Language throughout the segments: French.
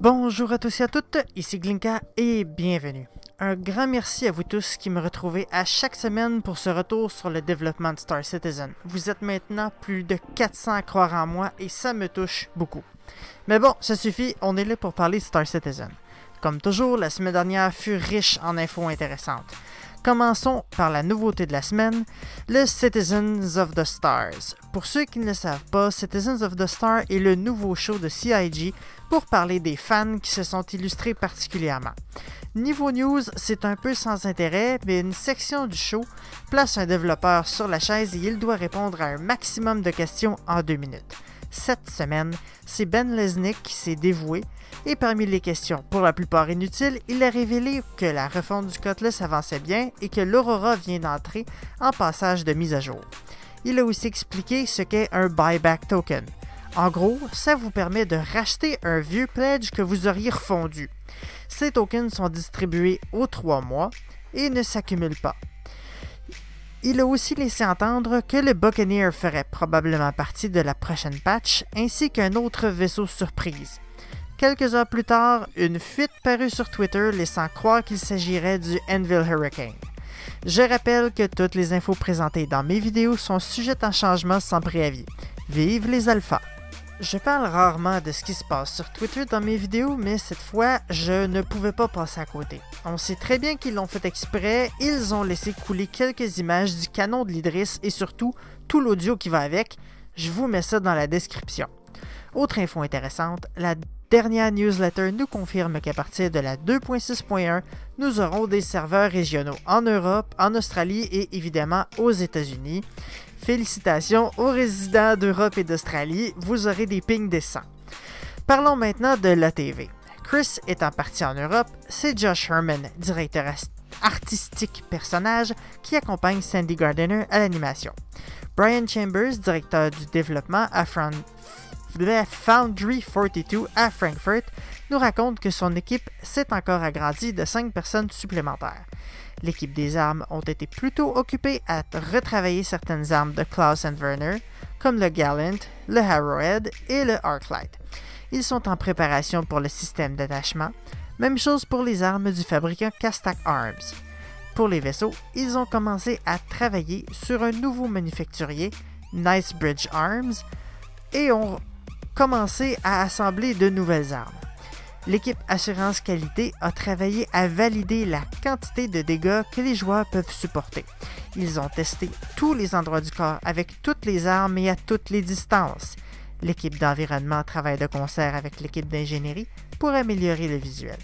Bonjour à tous et à toutes, ici Glinka et bienvenue. Un grand merci à vous tous qui me retrouvez à chaque semaine pour ce retour sur le développement de Star Citizen. Vous êtes maintenant plus de 400 à croire en moi et ça me touche beaucoup. Mais bon, ça suffit, on est là pour parler de Star Citizen. Comme toujours, la semaine dernière fut riche en infos intéressantes. Commençons par la nouveauté de la semaine, le Citizens of the Stars. Pour ceux qui ne le savent pas, Citizens of the Stars est le nouveau show de CIG pour parler des fans qui se sont illustrés particulièrement. Niveau news, c'est un peu sans intérêt, mais une section du show place un développeur sur la chaise et il doit répondre à un maximum de questions en deux minutes. Cette semaine, c'est Ben Lesnick qui s'est dévoué et parmi les questions, pour la plupart inutiles, il a révélé que la refonte du Cutlass avançait bien et que l'Aurora vient d'entrer en passage de mise à jour. Il a aussi expliqué ce qu'est un buyback token. En gros, ça vous permet de racheter un vieux pledge que vous auriez refondu. Ces tokens sont distribués aux trois mois et ne s'accumulent pas. Il a aussi laissé entendre que le Buccaneer ferait probablement partie de la prochaine patch, ainsi qu'un autre vaisseau surprise. Quelques heures plus tard, une fuite parut sur Twitter laissant croire qu'il s'agirait du Enville Hurricane. Je rappelle que toutes les infos présentées dans mes vidéos sont sujettes à changement sans préavis. Vive les alphas! Je parle rarement de ce qui se passe sur Twitter dans mes vidéos, mais cette fois, je ne pouvais pas passer à côté. On sait très bien qu'ils l'ont fait exprès, ils ont laissé couler quelques images du canon de l'Idris et surtout tout l'audio qui va avec. Je vous mets ça dans la description. Autre info intéressante, la dernière newsletter nous confirme qu'à partir de la 2.6.1, nous aurons des serveurs régionaux en Europe, en Australie et évidemment aux États-Unis. Félicitations aux résidents d'Europe et d'Australie, vous aurez des pings décents. Parlons maintenant de l'ATV. Chris étant parti en Europe, c'est Josh Herman, directeur artistique personnage, qui accompagne Sandy Gardiner à l'animation. Brian Chambers, directeur du développement à Foundry 42 à Frankfurt, nous raconte que son équipe s'est encore agrandie de 5 personnes supplémentaires. L'équipe des armes ont été plutôt occupées à retravailler certaines armes de Klaus and Werner, comme le Gallant, le Harrowhead et le Arclight. Ils sont en préparation pour le système d'attachement, même chose pour les armes du fabricant Castak Arms. Pour les vaisseaux, ils ont commencé à travailler sur un nouveau manufacturier, Nicebridge Arms, et ont commencé à assembler de nouvelles armes l'équipe Assurance Qualité a travaillé à valider la quantité de dégâts que les joueurs peuvent supporter. Ils ont testé tous les endroits du corps avec toutes les armes et à toutes les distances. L'équipe d'environnement travaille de concert avec l'équipe d'ingénierie pour améliorer le visuel.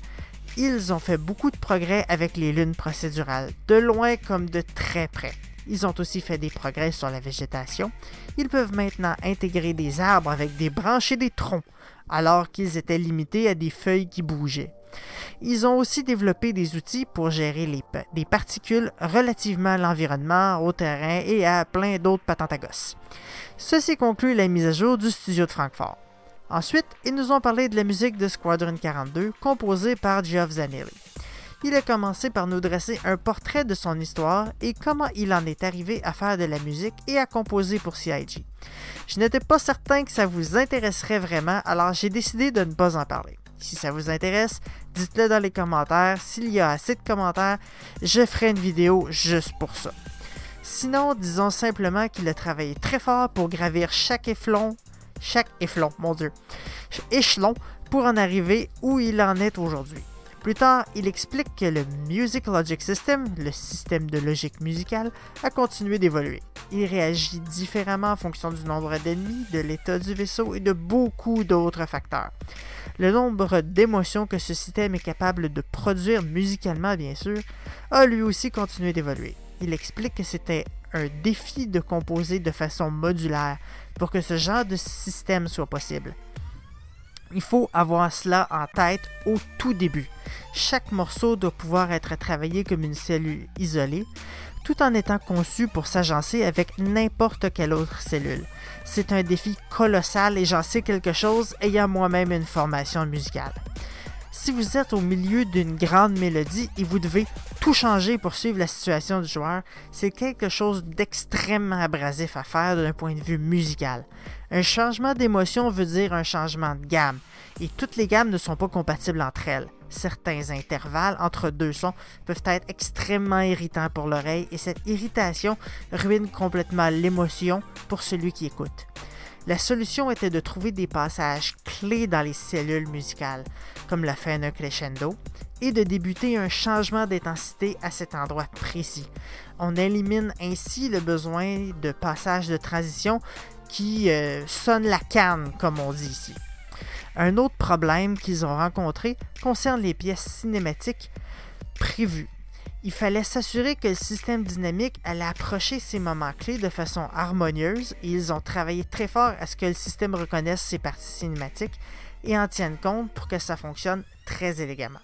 Ils ont fait beaucoup de progrès avec les lunes procédurales, de loin comme de très près. Ils ont aussi fait des progrès sur la végétation. Ils peuvent maintenant intégrer des arbres avec des branches et des troncs, alors qu'ils étaient limités à des feuilles qui bougeaient. Ils ont aussi développé des outils pour gérer les des particules relativement à l'environnement, au terrain et à plein d'autres patentes à. Ceci conclut la mise à jour du studio de Francfort. Ensuite, ils nous ont parlé de la musique de Squadron 42 composée par Geoff Zanelli il a commencé par nous dresser un portrait de son histoire et comment il en est arrivé à faire de la musique et à composer pour CIG. Je n'étais pas certain que ça vous intéresserait vraiment, alors j'ai décidé de ne pas en parler. Si ça vous intéresse, dites-le dans les commentaires. S'il y a assez de commentaires, je ferai une vidéo juste pour ça. Sinon, disons simplement qu'il a travaillé très fort pour gravir chaque échelon, chaque mon dieu, échelon pour en arriver où il en est aujourd'hui. Plus tard, il explique que le Music Logic System, le système de logique musicale, a continué d'évoluer. Il réagit différemment en fonction du nombre d'ennemis, de l'état du vaisseau et de beaucoup d'autres facteurs. Le nombre d'émotions que ce système est capable de produire musicalement, bien sûr, a lui aussi continué d'évoluer. Il explique que c'était un défi de composer de façon modulaire pour que ce genre de système soit possible. Il faut avoir cela en tête au tout début. Chaque morceau doit pouvoir être travaillé comme une cellule isolée, tout en étant conçu pour s'agencer avec n'importe quelle autre cellule. C'est un défi colossal et j'en sais quelque chose ayant moi-même une formation musicale. Si vous êtes au milieu d'une grande mélodie et vous devez tout changer pour suivre la situation du joueur, c'est quelque chose d'extrêmement abrasif à faire d'un point de vue musical. Un changement d'émotion veut dire un changement de gamme, et toutes les gammes ne sont pas compatibles entre elles. Certains intervalles entre deux sons peuvent être extrêmement irritants pour l'oreille et cette irritation ruine complètement l'émotion pour celui qui écoute. La solution était de trouver des passages clés dans les cellules musicales, comme la fin d'un crescendo, et de débuter un changement d'intensité à cet endroit précis. On élimine ainsi le besoin de passages de transition qui euh, sonnent la canne, comme on dit ici. Un autre problème qu'ils ont rencontré concerne les pièces cinématiques prévues. Il fallait s'assurer que le système dynamique allait approcher ces moments clés de façon harmonieuse et ils ont travaillé très fort à ce que le système reconnaisse ces parties cinématiques et en tienne compte pour que ça fonctionne très élégamment.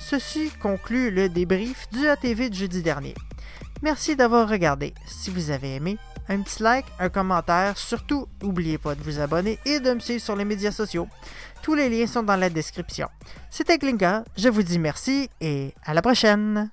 Ceci conclut le débrief du ATV de jeudi dernier. Merci d'avoir regardé. Si vous avez aimé, un petit like, un commentaire, surtout n'oubliez pas de vous abonner et de me suivre sur les médias sociaux. Tous les liens sont dans la description. C'était Glinka, je vous dis merci et à la prochaine.